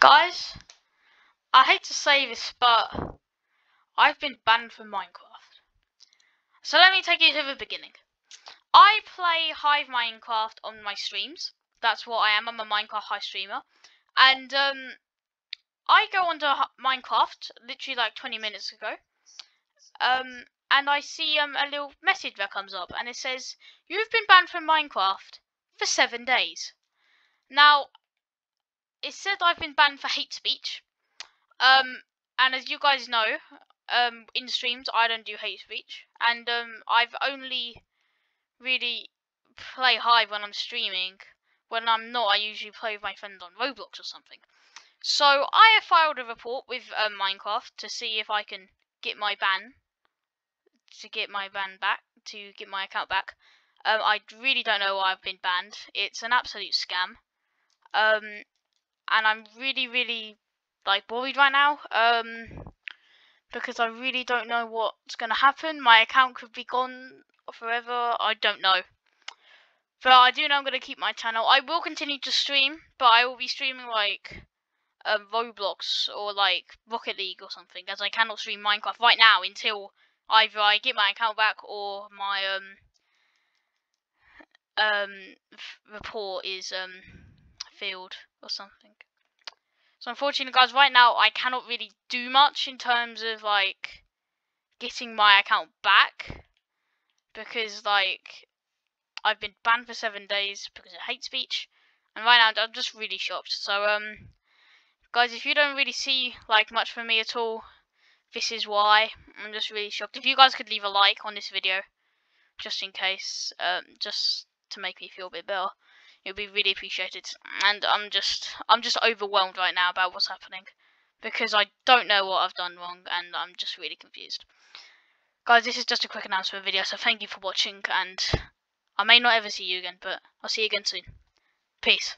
Guys, I hate to say this, but I've been banned from Minecraft. So let me take you to the beginning. I play Hive Minecraft on my streams. That's what I am. I'm a Minecraft Hive streamer. And um, I go onto Minecraft literally like 20 minutes ago. Um, and I see um, a little message that comes up and it says, You've been banned from Minecraft for seven days. Now, it said I've been banned for hate speech. Um, and as you guys know, um, in streams I don't do hate speech, and um, I've only really play Hive when I'm streaming. When I'm not, I usually play with my friends on Roblox or something. So I have filed a report with um, Minecraft to see if I can get my ban, to get my ban back, to get my account back. Um, I really don't know why I've been banned. It's an absolute scam. Um, and I'm really, really like worried right now. Um, because I really don't know what's gonna happen. My account could be gone forever. I don't know. But I do know I'm gonna keep my channel. I will continue to stream, but I will be streaming like um, Roblox or like Rocket League or something, as I cannot stream Minecraft right now until either I get my account back or my um um report is um filled or something. So unfortunately guys, right now I cannot really do much in terms of like getting my account back because like I've been banned for seven days because of hate speech and right now I'm just really shocked. So um guys if you don't really see like much from me at all this is why I'm just really shocked. If you guys could leave a like on this video just in case um just to make me feel a bit better it would be really appreciated. And I'm just I'm just overwhelmed right now about what's happening because I don't know what I've done wrong and I'm just really confused. Guys, this is just a quick announcement video, so thank you for watching and I may not ever see you again, but I'll see you again soon. Peace.